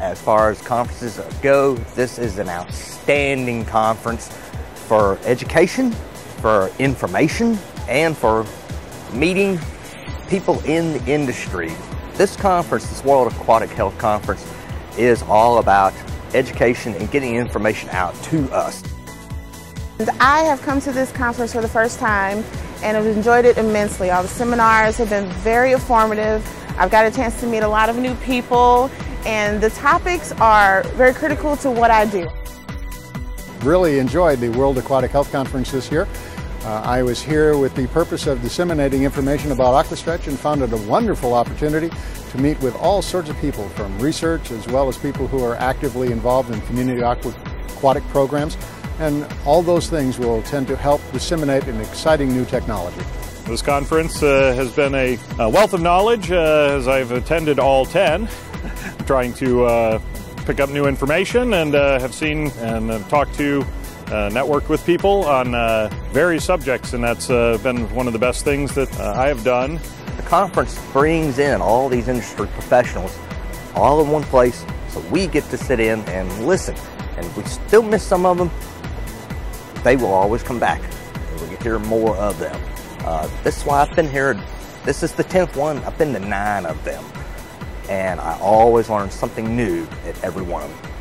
as far as conferences go, this is an outstanding conference for education, for information, and for meeting people in the industry. This conference, this World Aquatic Health Conference, is all about education and getting information out to us. I have come to this conference for the first time and have enjoyed it immensely. All the seminars have been very informative. I've got a chance to meet a lot of new people and the topics are very critical to what I do. Really enjoyed the World Aquatic Health Conference this year. Uh, I was here with the purpose of disseminating information about Aquastretch and found it a wonderful opportunity to meet with all sorts of people from research as well as people who are actively involved in community aquatic programs and all those things will tend to help disseminate an exciting new technology. This conference uh, has been a, a, wealth of knowledge uh, as I've attended all 10, trying to uh, pick up new information and uh, have seen and talked to, uh, networked with people on uh, various subjects, and that's been one of the best things that I have done. The conference brings in all these industry professionals all in one place, so we get to sit in and listen. And we still miss some of them, they will always come back. We get hear more of them. Uh, this is why I've been here. This is the 10th one. I've been to nine of them. And I always learn something new at every one of them.